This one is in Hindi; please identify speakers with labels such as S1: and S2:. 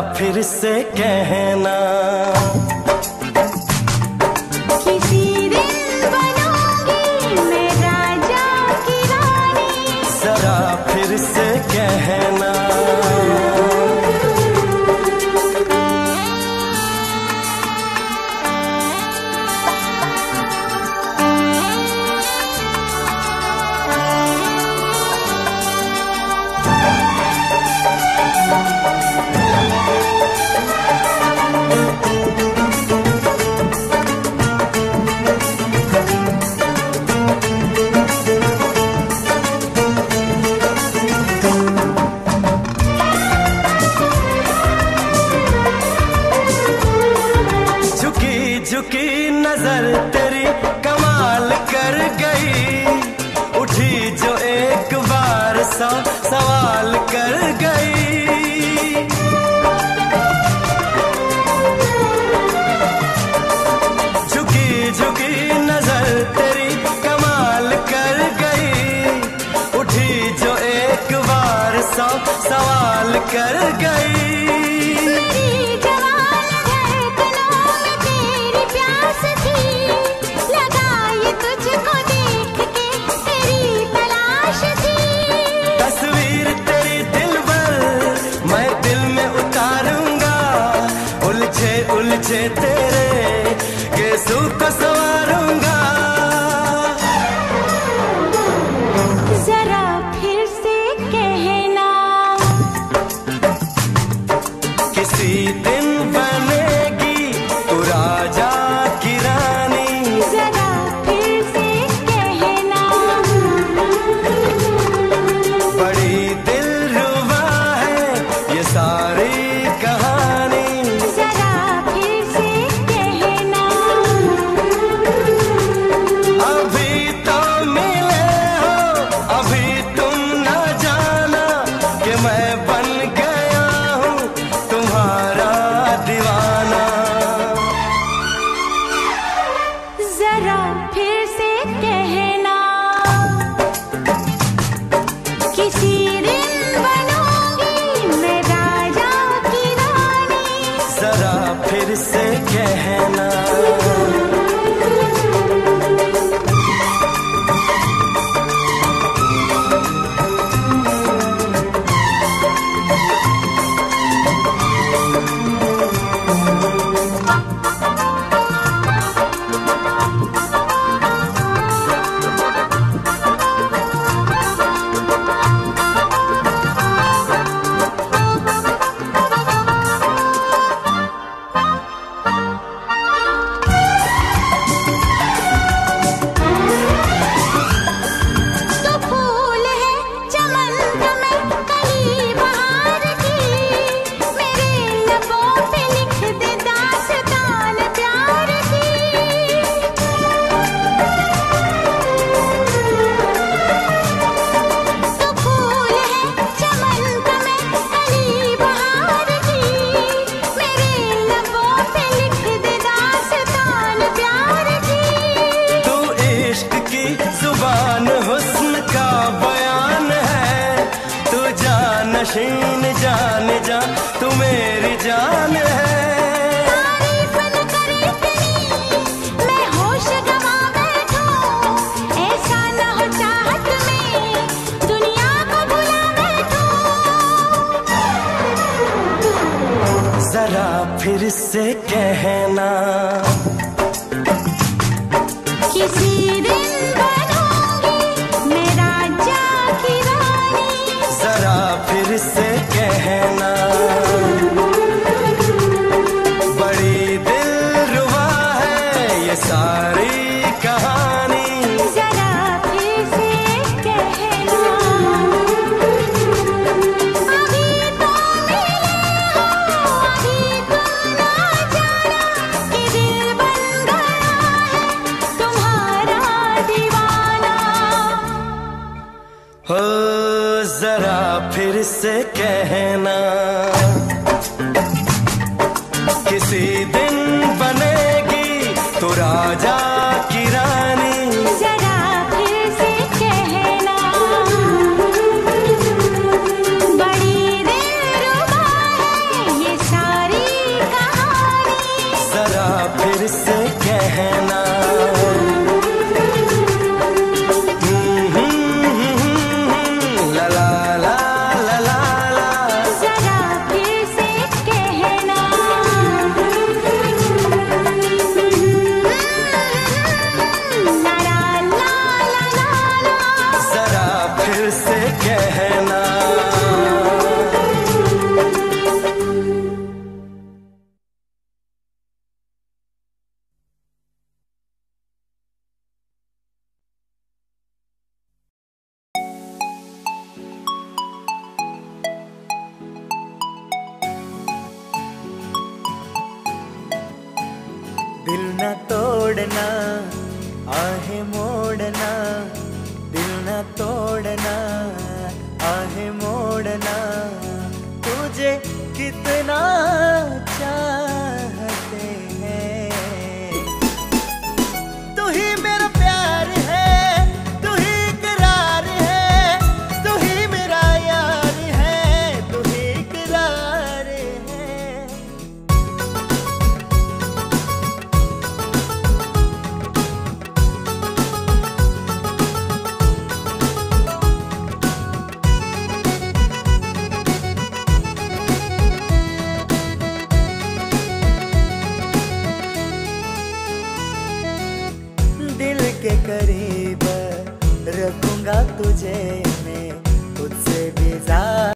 S1: फिर से कहना। सा सवाल कर गई। झुकी झुकी नज़र तेरी कमाल कर गई। उठी जो एक बार सा सवाल कर गई।
S2: मुझे तेरे के सुख the से कहना।
S1: किसी दिन मेरा
S2: जरा फिर से कहना।
S1: बड़ी दिल रुआ है ये सारी
S2: फिर से कहना। किसी दिन
S1: छोड़ना आहे मोड़ना दिल न तोड़ना आहे मोड़ना तुझे कितना